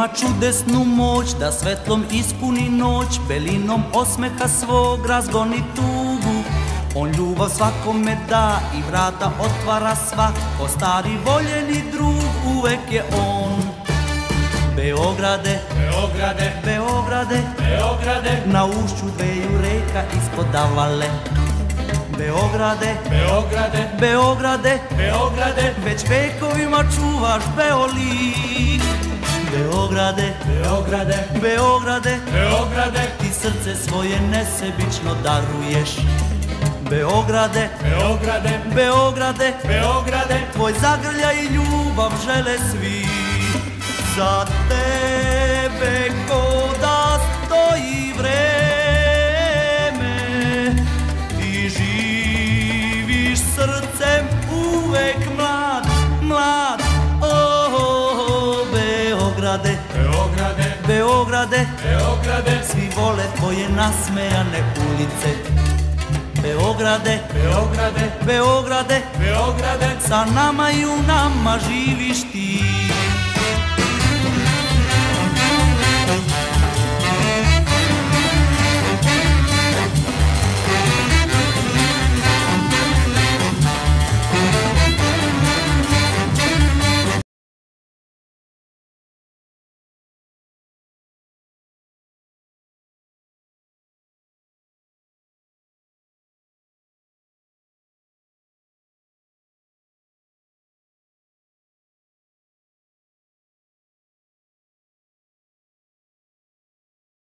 ima čudesnu moć da svetlom ispuni noć Belinom osmeha svog razgoni tugu. On ljubav svakome da i vrata otvara sva Ko stari voljeni drug uvek je on. Beograde, Beograde, Beograde Beograde, Na ušću dveju reka ispod davale. Beograde, Beograde, Beograde Beograde, Već vekovima čuvaš Beolik Beograde, Beograde, Beograde Beograde, Ti srce svoje nesebično daruješ. Beograde, Beograde, Beograde Beograde, Tvoj zagrlja i ljubav žele svi. Za tebe Beograde, Beograde, Beograde. Beograde, Svi vole tvoje nasmejane ulice. Beograde, Beograde, Beograde. Beograde, Sa nama i u nama živiš ti